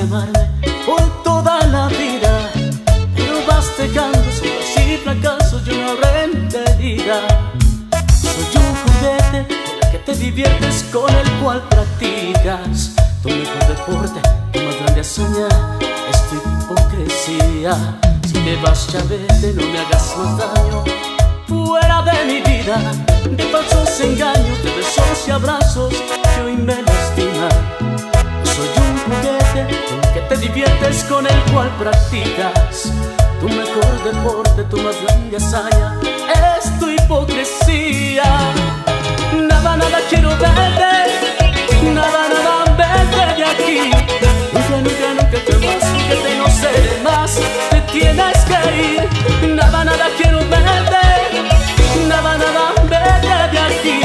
amarme por toda la vida. Pero vas dejando solo así fracasos y una horrenda herida Soy un juguete con el que te diviertes, con el cual practicas. Tu mejor deporte, tu más grande hazaña es tu hipocresía. Si te vas ya vete, no me hagas más daño. Fuera de mi vida, de falsos engaños, de besos y abrazos cual practicas tu mejor deporte, tu más grande hazaña es tu hipocresía. Nada, nada quiero verte, nada, nada verte de aquí. Nunca, nunca, nunca te vas, que te no sé más, te tienes que ir. Nada, nada quiero verte, nada, nada verte de aquí.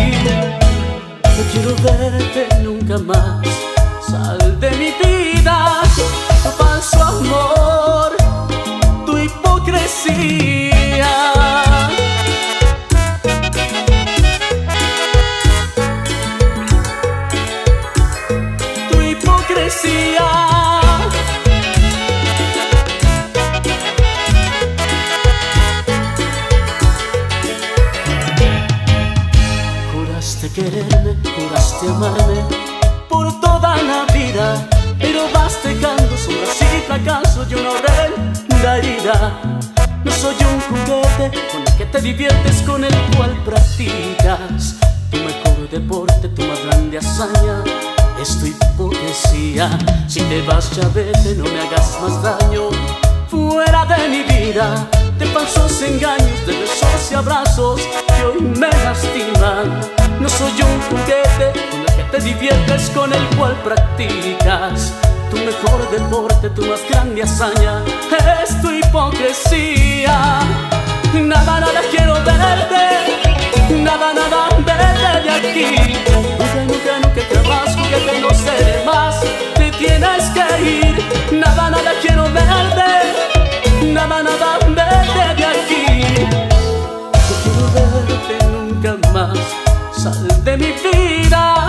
No quiero verte nunca más, sal de mi vida. Juraste quererme, juraste amarme por toda la vida con el que te diviertes, con el cual practicas. Tu mejor deporte, tu más grande hazaña es tu hipocresía. Si te vas ya vete, no me hagas más daño. Fuera de mi vida De falsos engaños, de besos y abrazos Que hoy me lastiman. No soy un juguete con el que te diviertes Con el cual practicas. Tu mejor deporte, tu más grande hazaña Es tu hipocresía Nada, nada quiero verte. Nada, nada verte de aquí. Nunca, nunca, nunca te vas que no sé más. Te tienes que ir. Nada, nada quiero verte. Nada, nada vete de aquí. No quiero verte nunca más. Sal de mi vida